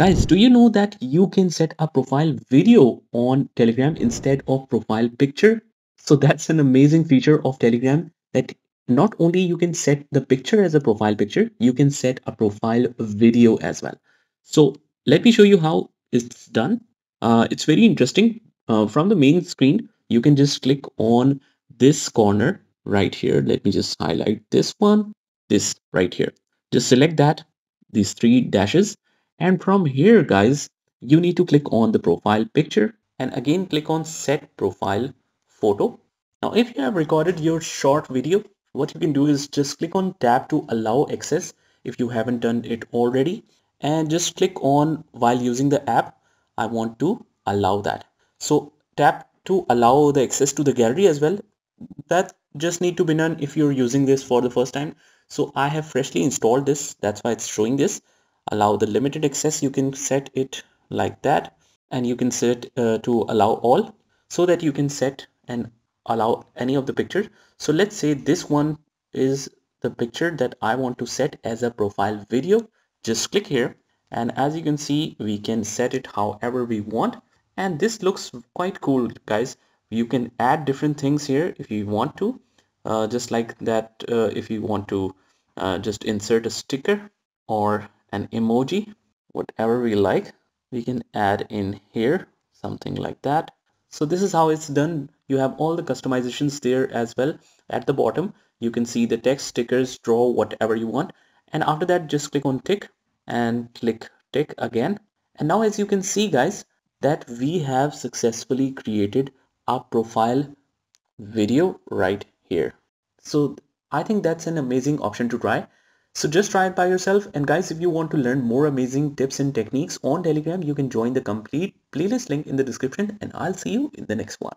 Guys, do you know that you can set a profile video on Telegram instead of profile picture? So that's an amazing feature of Telegram that not only you can set the picture as a profile picture, you can set a profile video as well. So let me show you how it's done. Uh, it's very interesting. Uh, from the main screen, you can just click on this corner right here. Let me just highlight this one, this right here. Just select that, these three dashes. And from here, guys, you need to click on the profile picture and again click on set profile photo. Now, if you have recorded your short video, what you can do is just click on tab to allow access if you haven't done it already. And just click on while using the app I want to allow that. So tap to allow the access to the gallery as well. That just need to be done if you're using this for the first time. So I have freshly installed this. That's why it's showing this allow the limited access you can set it like that. And you can set uh, to allow all so that you can set and allow any of the pictures so let's say this one is the picture that I want to set as a profile video. Just click here. And as you can see we can set it however we want. And this looks quite cool guys. You can add different things here if you want to. Uh, just like that uh, if you want to uh, just insert a sticker or an emoji whatever we like we can add in here something like that. So this is how it's done. You have all the customizations there as well. At the bottom you can see the text stickers draw whatever you want. And after that just click on tick and click tick again. And now as you can see guys that we have successfully created our profile video right here. So I think that's an amazing option to try so just try it by yourself. And guys if you want to learn more amazing tips and techniques on telegram you can join the complete playlist link in the description. And I'll see you in the next one